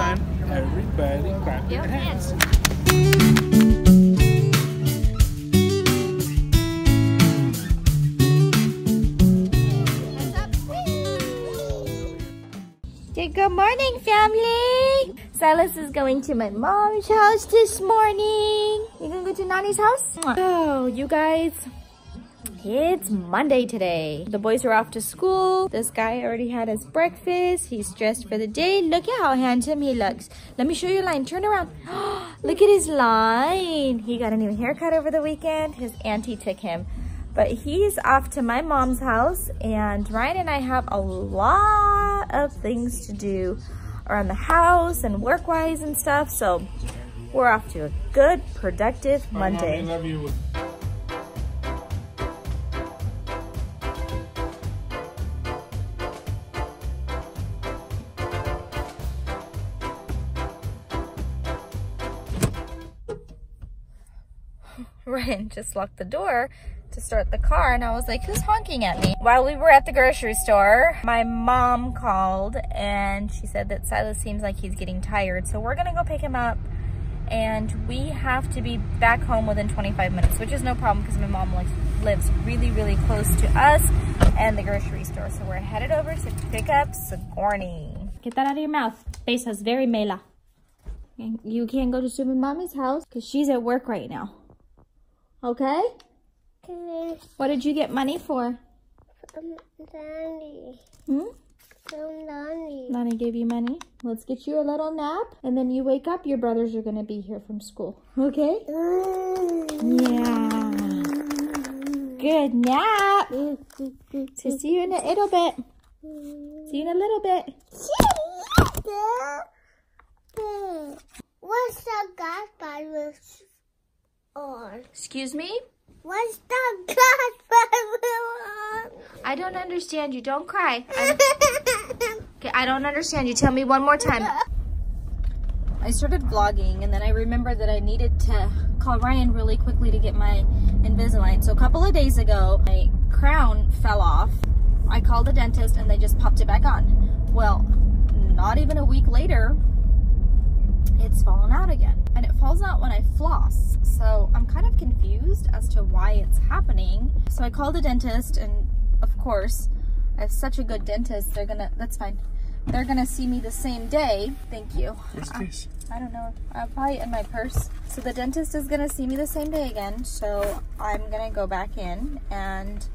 time, everybody clap your hands. Good morning, family. Silas is going to my mom's house this morning. You gonna go to Nani's house? Oh, you guys, it's Monday today. The boys are off to school. This guy already had his breakfast. He's dressed for the day. Look at how handsome he looks. Let me show you a line. Turn around. Look at his line. He got a new haircut over the weekend. His auntie took him. But he's off to my mom's house and Ryan and I have a lot of things to do around the house and work-wise and stuff. So we're off to a good, productive Monday. You. Just locked the door to start the car and I was like, who's honking at me? While we were at the grocery store, my mom called and she said that Silas seems like he's getting tired. So we're gonna go pick him up and we have to be back home within 25 minutes, which is no problem because my mom like, lives really, really close to us and the grocery store. So we're headed over to pick up Sigourney. Get that out of your mouth. Face is very mela. You can't go to Super Mommy's house because she's at work right now. Okay? What did you get money for? Um, Daddy. Hmm? From Daddy. Nani gave you money. Let's get you a little nap. And then you wake up, your brothers are going to be here from school. Okay? Yeah. Good nap. So see you in a little bit. See you in a little bit. What's the Godfather on? Excuse me? What's the Godfather on? I don't understand you. Don't cry. Okay, I don't understand you. Tell me one more time. I started vlogging and then I remembered that I needed to call Ryan really quickly to get my Invisalign. So a couple of days ago, my crown fell off. I called the dentist and they just popped it back on. Well, not even a week later, it's fallen out again. And it falls out when I floss. So I'm kind of confused as to why it's happening. So I called the dentist and of course, I have such a good dentist. They're gonna, that's fine. They're gonna see me the same day. Thank you. What's I, this? I don't know. I'll probably in my purse. So the dentist is gonna see me the same day again. So I'm gonna go back in and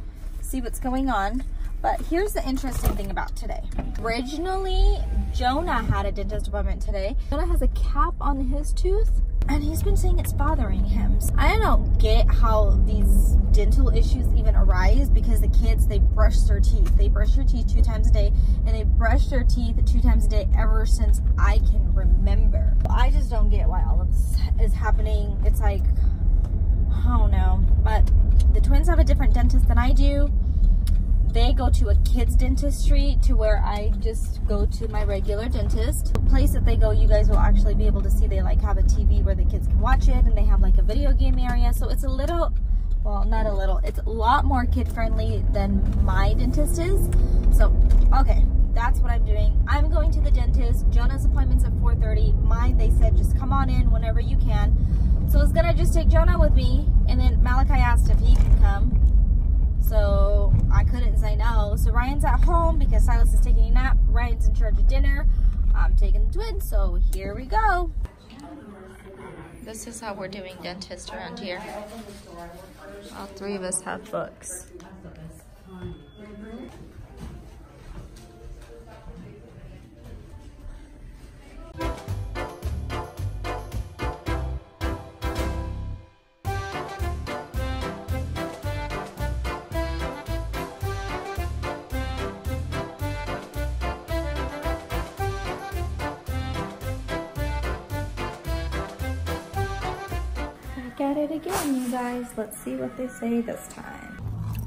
see what's going on. But here's the interesting thing about today. Originally, Jonah had a dentist appointment today. Jonah has a cap on his tooth and he's been saying it's bothering him. I don't get how these dental issues even arise because the kids, they brush their teeth. They brush their teeth two times a day and they brush their teeth two times a day ever since I can remember. I just don't get why all of this is happening. It's like, I don't know. But the twins have a different dentist than I do they go to a kid's dentistry to where I just go to my regular dentist. The place that they go, you guys will actually be able to see they like have a TV where the kids can watch it and they have like a video game area. So it's a little, well, not a little, it's a lot more kid friendly than my dentist is. So, okay, that's what I'm doing. I'm going to the dentist. Jonah's appointment's at 4.30. Mine, they said, just come on in whenever you can. So I was gonna just take Jonah with me and then Malachi asked if he could come. So I couldn't say no. So Ryan's at home because Silas is taking a nap. Ryan's in charge of dinner. I'm taking the twins, so here we go. This is how we're doing dentist around here. All three of us have books. Again, you guys. Let's see what they say this time.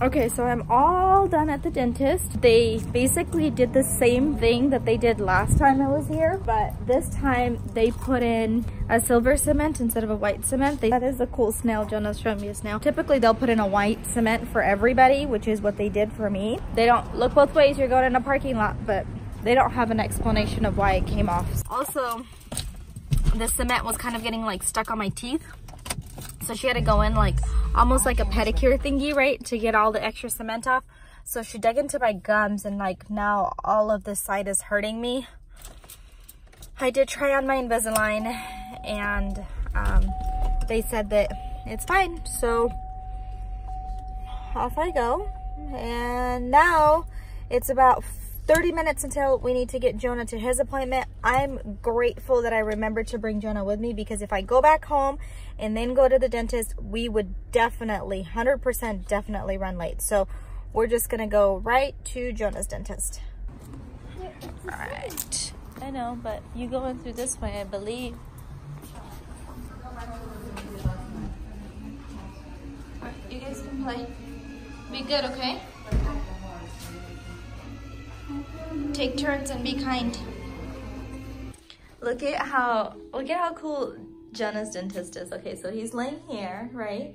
Okay, so I'm all done at the dentist. They basically did the same thing that they did last time I was here, but this time they put in a silver cement instead of a white cement. They, that is a cool snail. Showing me a snail. Typically, they'll put in a white cement for everybody, which is what they did for me. They don't look both ways. You're going in a parking lot, but they don't have an explanation of why it came off. Also, the cement was kind of getting like stuck on my teeth. So she had to go in like almost like a pedicure thingy, right? To get all the extra cement off. So she dug into my gums and like now all of this side is hurting me. I did try on my Invisalign and um, they said that it's fine. So off I go. And now it's about 30 minutes until we need to get Jonah to his appointment. I'm grateful that I remembered to bring Jonah with me because if I go back home and then go to the dentist, we would definitely, 100% definitely run late. So we're just gonna go right to Jonah's dentist. All right. I know, but you going through this way, I believe. You guys can play. Be good, okay? Take turns and be kind. Look at how look at how cool Jonah's dentist is. Okay, so he's laying here, right?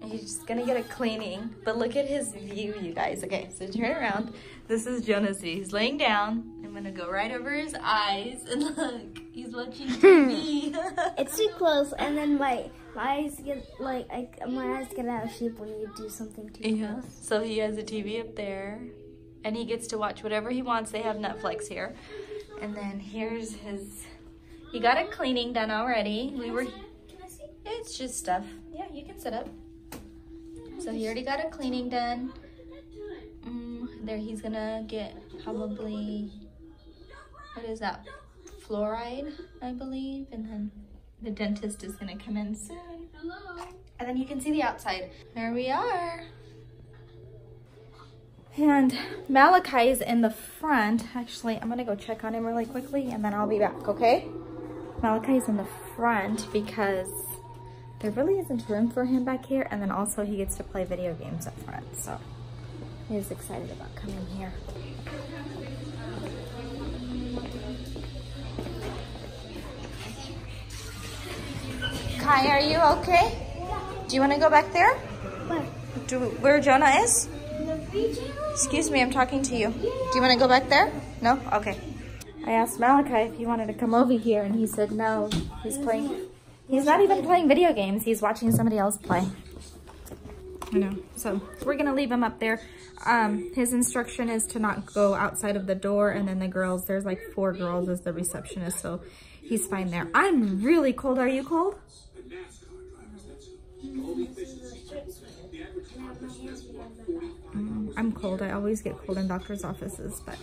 And he's just gonna get a cleaning. But look at his view, you guys. Okay, so turn around. This is Jonah's view. He's laying down. I'm gonna go right over his eyes and look, he's watching TV. It's too close, and then my my eyes get like I, my eyes get out of shape when you do something too Yeah. close. So he has a TV up there and he gets to watch whatever he wants. They have Netflix here. And then here's his, he got a cleaning done already. We were, it's just stuff. Yeah, you can sit up. So he already got a cleaning done. Mm, there he's gonna get probably, what is that? Fluoride, I believe. And then the dentist is gonna come in soon. Hello. And then you can see the outside. There we are. And Malachi is in the front. Actually, I'm gonna go check on him really quickly and then I'll be back, okay? Malachi is in the front because there really isn't room for him back here. And then also he gets to play video games up front. So he's excited about coming here. Kai, are you okay? Do you wanna go back there? Where? Do, where Jonah is? Excuse me, I'm talking to you. Do you want to go back there? No? Okay. I asked Malachi if he wanted to come over here, and he said no. He's playing. He's not even playing video games. He's watching somebody else play. I know. So we're gonna leave him up there. Um, his instruction is to not go outside of the door, and then the girls. There's like four girls as the receptionist, so he's fine there. I'm really cold. Are you cold? Mm, I'm cold. I always get cold in doctor's offices, but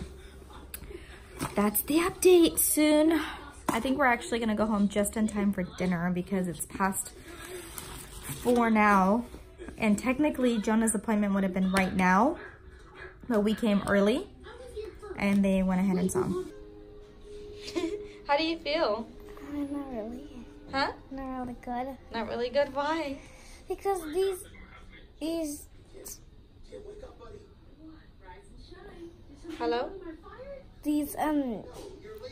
that's the update soon. I think we're actually gonna go home just in time for dinner because it's past four now. And technically Jonah's appointment would have been right now, but we came early and they went ahead and saw him. How do you feel? Uh, not really. Huh? Not really good. Not really good. Why? Because these these Hello? these um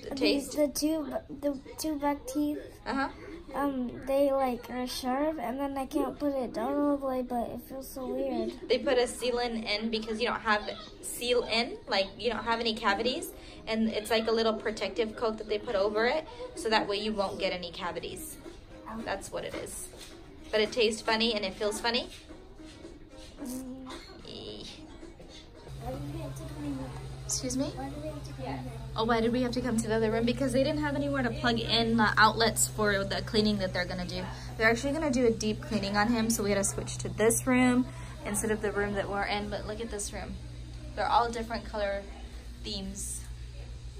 The these taste? the two the two back teeth Uh-huh. um they like are sharp and then I can't put it down all the way but it feels so weird. They put a sealant in because you don't have seal in, like you don't have any cavities. And it's like a little protective coat that they put over it. So that way you won't get any cavities. That's what it is. But it tastes funny and it feels funny. Eeh. Excuse me? Oh, why did we have to come to the other room? Because they didn't have anywhere to plug in the outlets for the cleaning that they're gonna do. They're actually gonna do a deep cleaning on him, so we had to switch to this room instead of the room that we're in. But look at this room. They're all different color themes.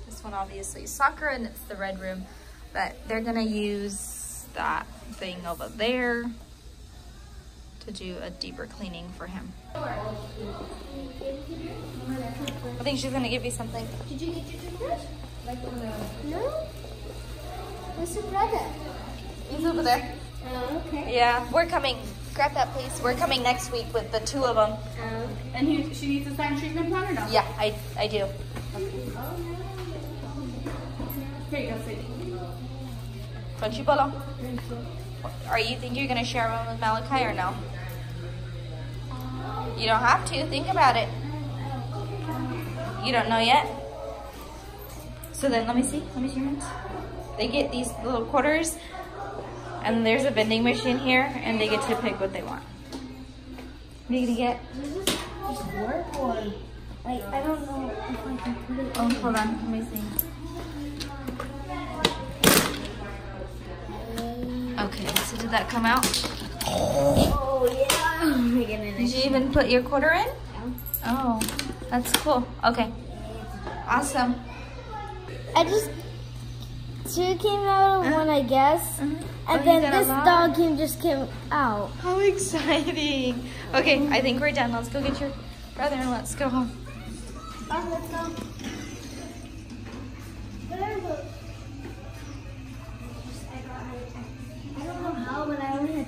This one obviously is soccer and it's the red room. But they're gonna use that thing over there to do a deeper cleaning for him. I think she's gonna give you something. Did you get your toothbrush? No. Where's your brother? He's over there. Oh, okay. Yeah, we're coming. Grab that, please. We're coming next week with the two of them. Oh. And he, she needs a sign treatment plan or no? Yeah, I, I do. Here you go, sweetie. Crunchy Are you think you're gonna share one with Malachi or no? You don't have to. Think about it. You don't know yet. So then let me see, let me see your hands. They get these little quarters and there's a vending machine here and they get to pick what they want. What are you gonna get? Just work or like I don't know if I can put it. Oh, hold on, let me see. So did that come out? Oh yeah. Did you even put your quarter in? Oh, that's cool. Okay, awesome. I just two came out of uh-huh. one, I guess, uh-huh. and Oh, then this dog came just came out. How exciting. Okay, I think we're done. Let's go get your brother and let's go home. Oh, let's go.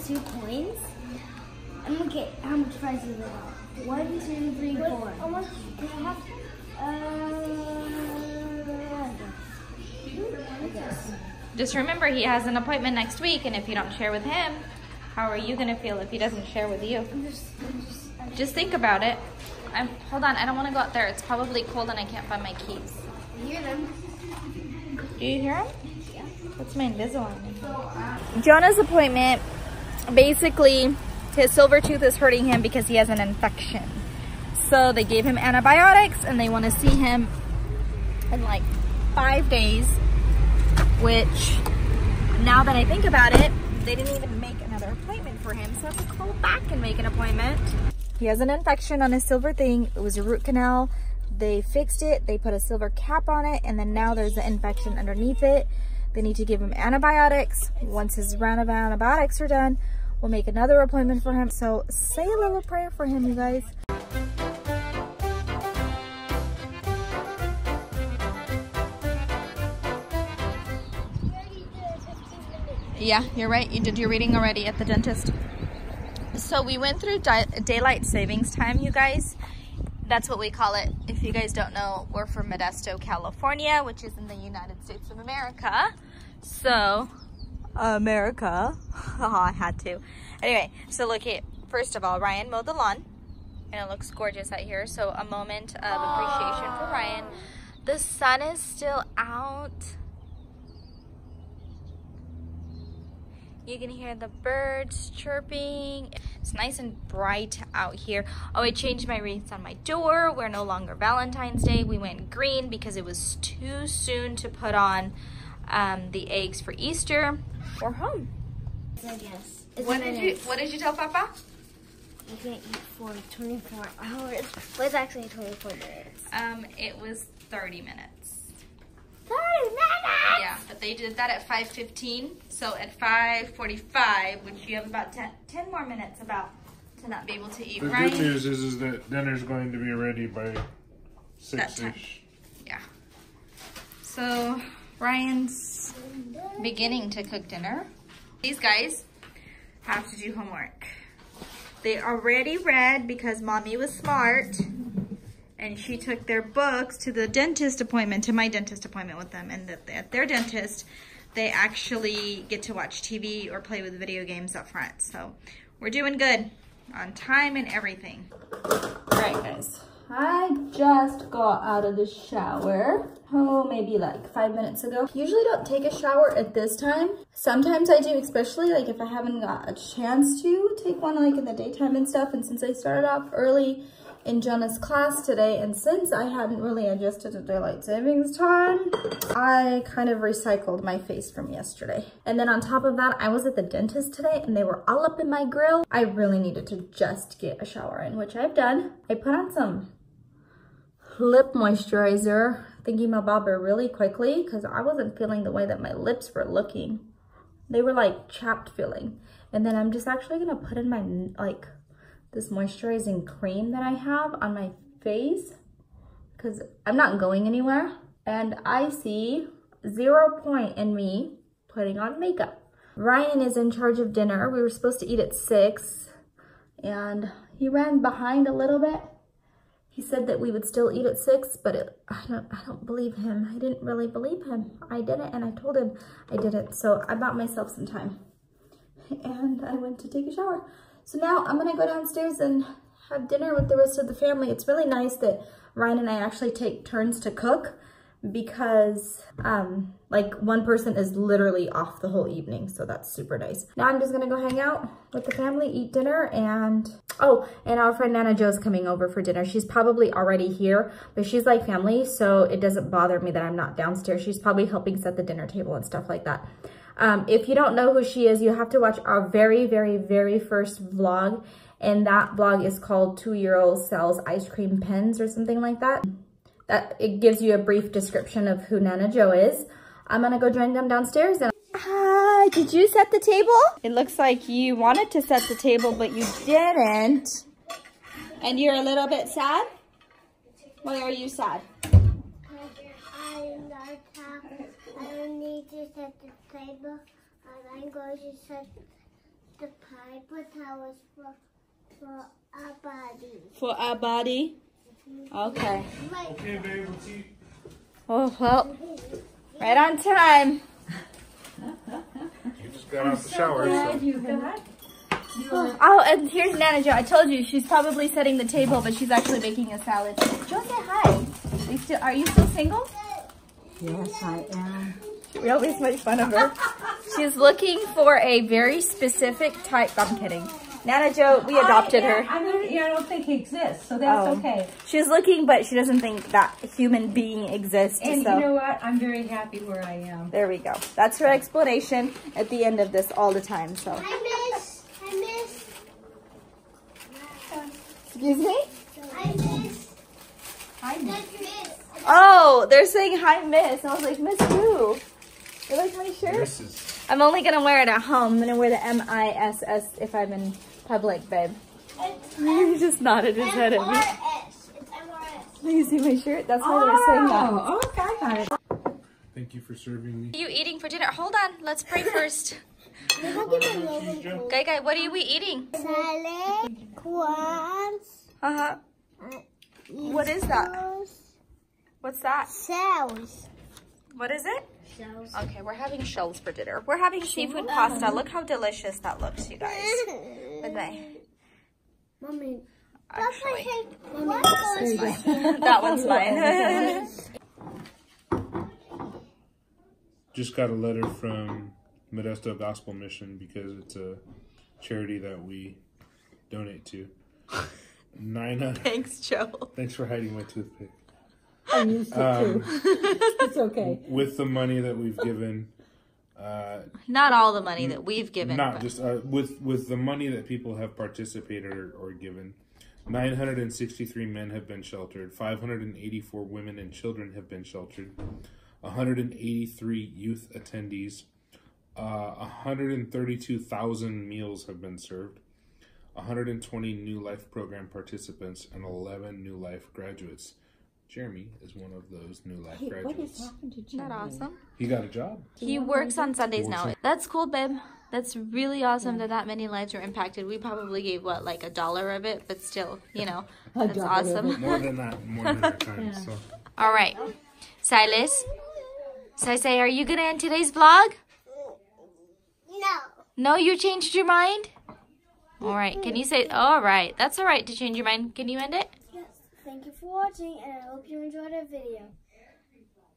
Two coins. I'm gonna get how much prize is it? One, two, three, four. How much? Can I have? Uh, I guess. Just remember, he has an appointment next week, and if you don't share with him, how are you gonna feel if he doesn't share with you? I'm just, I'm just. I Just think about it. I'm, hold on, I don't want to go out there. It's probably cold and I can't find my keys. hear them. Do you hear them? Yeah. What's my Invisalign? Jonah's appointment, basically, his silver tooth is hurting him because he has an infection. So they gave him antibiotics and they want to see him in like five days, which now that I think about it, they didn't even make another appointment for him. So I have to call back and make an appointment. He has an infection on his silver thing. It was a root canal. They fixed it. They put a silver cap on it. And then now there's an infection underneath it. They need to give him antibiotics. Once his round of antibiotics are done, we'll make another appointment for him. So say a little prayer for him, you guys. Yeah, you're right. You did your reading already at the dentist. So we went through daylight savings time, you guys. That's what we call it. If you guys don't know, we're from Modesto, California, which is in the United States of America. So, America. oh, I had to. Anyway, so look at, first of all, Ryan mowed the lawn. And it looks gorgeous out here. So a moment of appreciation for Ryan. The sun is still out. You can hear the birds chirping. It's nice and bright out here. Oh, I changed my wreaths on my door. We're no longer Valentine's Day. We went green because it was too soon to put on um, the eggs for Easter. We're home. I guess. What did you What did you tell Papa? You can't eat for 24 hours. Well, it's actually 24 minutes. Um, it was 30 minutes. 30 minutes! Yeah, but they did that at 5:15. So at 5:45, which you have about 10, 10 more minutes about to not be able to eat. The Ryan, good news is, is that dinner's going to be ready by That six time. ish. Yeah. So Ryan's beginning to cook dinner. These guys have to do homework. They already read because mommy was smart and she took their books to the dentist appointment, to my dentist appointment with them. And at their dentist, they actually get to watch TV or play with video games up front. So we're doing good on time and everything. All right, guys. I just got out of the shower. Oh, maybe like five minutes ago. Usually don't take a shower at this time. Sometimes I do, especially like if I haven't got a chance to take one like in the daytime and stuff. And since I started off early in Jonah's class today, and since I hadn't really adjusted to daylight savings time, I kind of recycled my face from yesterday. And then on top of that, I was at the dentist today and they were all up in my grill. I really needed to just get a shower in, which I've done. I put on some lip moisturizer, thinking my bobber really quickly because I wasn't feeling the way that my lips were looking. They were like chapped feeling. And then I'm just actually gonna put in my like this moisturizing cream that I have on my face because I'm not going anywhere. And I see zero point in me putting on makeup. Ryan is in charge of dinner. We were supposed to eat at six and he ran behind a little bit. He said that we would still eat at six, but it, I don't, I don't believe him. I didn't really believe him. I didn't, and I told him I didn't. So I bought myself some time, and I went to take a shower. So now I'm gonna go downstairs and have dinner with the rest of the family. It's really nice that Ryan and I actually take turns to cook because um, like one person is literally off the whole evening. So that's super nice. Now I'm just gonna go hang out with the family, eat dinner and, oh, and our friend Nana Joe's coming over for dinner. She's probably already here, but she's like family. So it doesn't bother me that I'm not downstairs. She's probably helping set the dinner table and stuff like that. Um, if you don't know who she is, you have to watch our very, very, very first vlog. And that vlog is called Two Year Old Sells Ice Cream Pens or something like that that it gives you a brief description of who Nana Joe is. I'm gonna go join them downstairs and Hi, did you set the table? It looks like you wanted to set the table, but you didn't. And you're a little bit sad? Why are you sad? I'm not happy. I don't need to set the table. And I'm going to set the paper towels for, for our body. For our body? Okay. Okay, babe, let's eat. Oh, well, right on time. You just got out the shower, so. Oh, oh, and here's Nana Joe. I told you she's probably setting the table, but she's actually making a salad. Joe, say hi. Are you still, are you still single? Yes, I am. We always make fun of her. She's looking for a very specific type. I'm kidding. Nana Joe, we adopted her. I don't, I don't think he exists, so that's Oh. okay. She's looking, but she doesn't think that human being exists. And so you know what? I'm very happy where I am. there we go. That's her explanation at the end of this all the time. So I miss. I miss. excuse me. I miss. I miss. Oh, they're saying hi, Miss. I was like, Miss who? You like my shirt? This is. I'm only gonna wear it at home. I'm gonna wear the M I S S if I'm in public, babe. It's He just nodded his head at me. MRS. Do you see my shirt? That's why they're saying that. Oh, okay, I got it. Thank you for serving me. What are you eating for dinner? Hold on, let's pray first. Guy, guy, what are we eating? Salad, quads, Uh huh. What is that? What's that? Shells. What is it? Shells. Okay, we're having shells for dinner. We're having seafood pasta. Look how delicious that looks, you guys. Look that. Mommy, Actually, Mommy, that one's mine. Just got a letter from Modesto Gospel Mission because it's a charity that we donate to. Nine. Thanks, Joe. Thanks for hiding my toothpick. I used it Um, too. It's okay. with the money that we've given, uh, Not all the money that we've given. not but- just uh, with with the money that people have participated or, or given. 963 men have been sheltered. 584 women and children have been sheltered. 183 youth attendees. Uh, 132,000 meals have been served. 120 New Life program participants and 11 New Life graduates. Jeremy is one of those New Life What is graduates. happening to Isn't that awesome? He got a job. He works on Sundays now. on- That's cool, babe. That's really awesome that that many lives were impacted. We probably gave what, like a dollar of it, but still, you know, that's awesome. More than that, more than that time. So. All right, Silas. So I say, are you gonna end today's vlog? No. No, you changed your mind. All right. Can you say? All right. That's all right to change your mind. Can you end it? Yes. Thank you for watching, and I hope you enjoyed our video.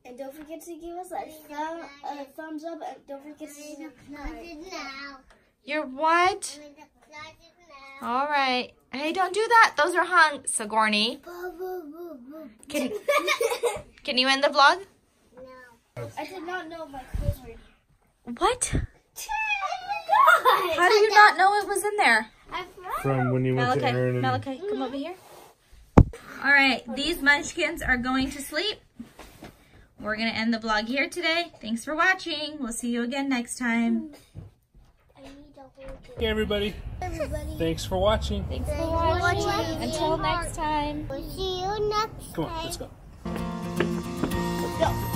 And don't forget to give us a, thumb, a thumbs up, and don't forget to subscribe. You're what? All right. Hey, don't do that. Those are hung. Sigourney. Can Can you end the vlog? No. I did not know my clothes were. What? How do you not know it was in there? From when you went to Aaron Malachi, and Malachi, come over here. All right, these munchkins are going to sleep. We're going to end the vlog here today. Thanks for watching. We'll see you again next time. I need a whole Hey everybody, Everybody. thanks for watching. Thanks for watching. Until next time. We'll see you next time. Come on, time. let's go. Let's go.